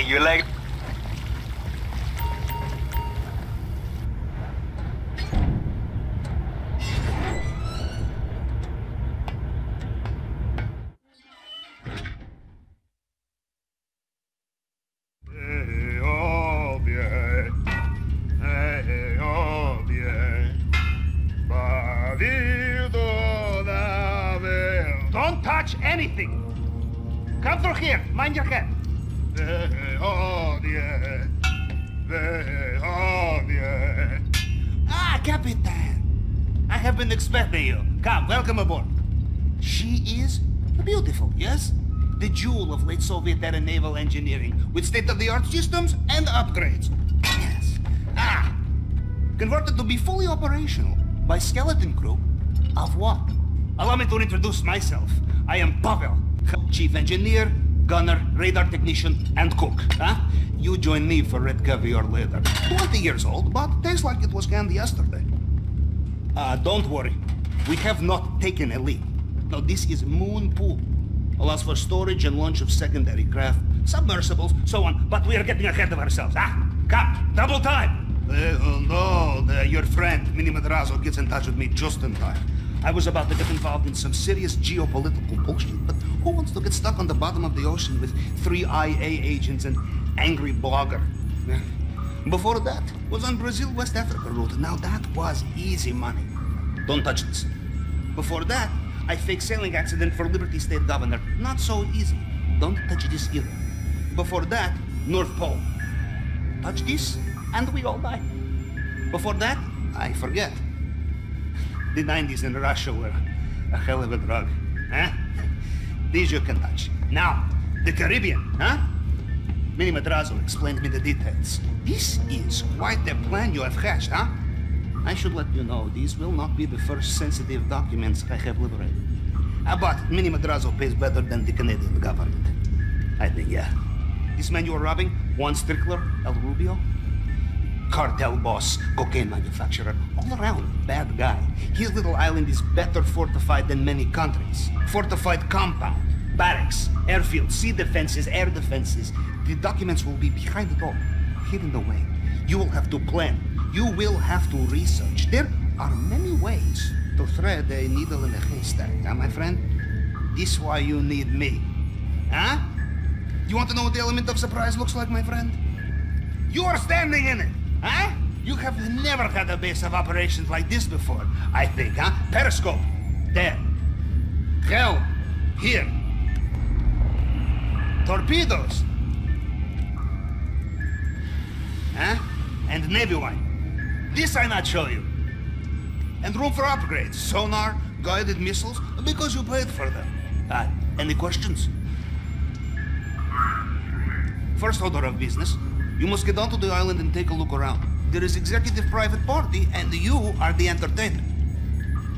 Hey, you like... Don't touch anything. Come through here. Mind your head. Ah, Capitan. I have been expecting you. Come, welcome aboard. She is beautiful, yes? The jewel of late Soviet era naval engineering with state-of-the-art systems and upgrades. Yes. Ah, converted to be fully operational by skeleton crew of what? Allow me to introduce myself. I am Pavel, chief engineer, gunner, radar technician, and cook. Huh? You join me for red caviar later. 20 years old, but tastes like it was canned yesterday. Uh, don't worry. We have not taken a leak. No, this is Moon Pool. Allows for storage and launch of secondary craft, submersibles, so on. But we are getting ahead of ourselves, ah? Come, double time! Uh, no, the, your friend, Mini Madrazo, gets in touch with me just in time. I was about to get involved in some serious geopolitical bullshit, but who wants to get stuck on the bottom of the ocean with three IAA agents and angry blogger? Before that was on Brazil-West Africa route. Now that was easy money. Don't touch this. Before that, I faked sailing accident for Liberty State Governor. Not so easy. Don't touch this either. Before that, North Pole. Touch this, and we all die. Before that, I forget. The 90s in Russia were a hell of a drug. Huh? These you can touch. Now, the Caribbean, huh? Mini Madrazo explained me the details. This is quite the plan you have hatched, huh? I should let you know, these will not be the first sensitive documents I have liberated. Uh, but Mini Madrazo pays better than the Canadian government. I think, yeah. This man you are robbing, Juan Strickler, El Rubio, cartel boss, cocaine manufacturer, all around bad guy. His little island is better fortified than many countries. Fortified compound, barracks, airfield, sea defenses, air defenses. The documents will be behind it all, hidden away. You will have to plan. You will have to research. There are many ways to thread a needle in a haystack, huh, my friend? This is why you need me. Huh? You want to know what the element of surprise looks like, my friend? You are standing in it, huh? You have never had a base of operations like this before, I think, huh? Periscope, there. Helm, here. Torpedoes. Huh? And Navy wine. This I not show you. And room for upgrades, sonar, guided missiles, because you paid for them. Uh, any questions? First order of business, you must get onto the island and take a look around. There is executive private party, and you are the entertainment.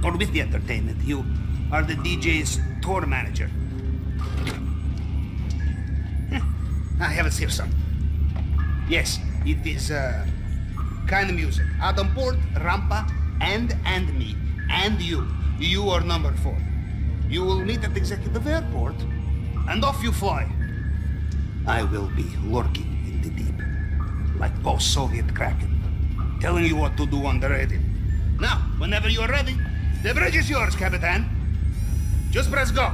Or with the entertainment, you are the DJ's tour manager. I have it here, son. Yes, it is, uh, kind of music. Adam Port, Rampa, and &ME, and you. You are number four. You will meet at executive airport, and off you fly. I will be lurking in the deep, like post-Soviet Kraken, telling you what to do on the radio. Now, whenever you are ready, the bridge is yours, Capitan. Just press go.